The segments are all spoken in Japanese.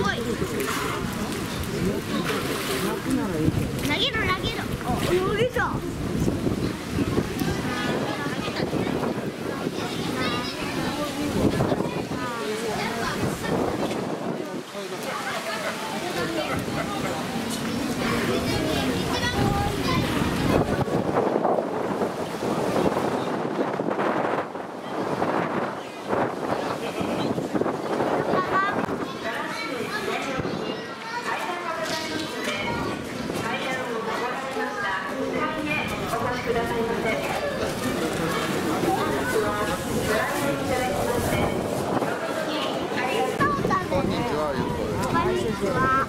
投げるお越しくださいませこんにちは。こんにちは。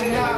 Yeah.